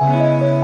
Música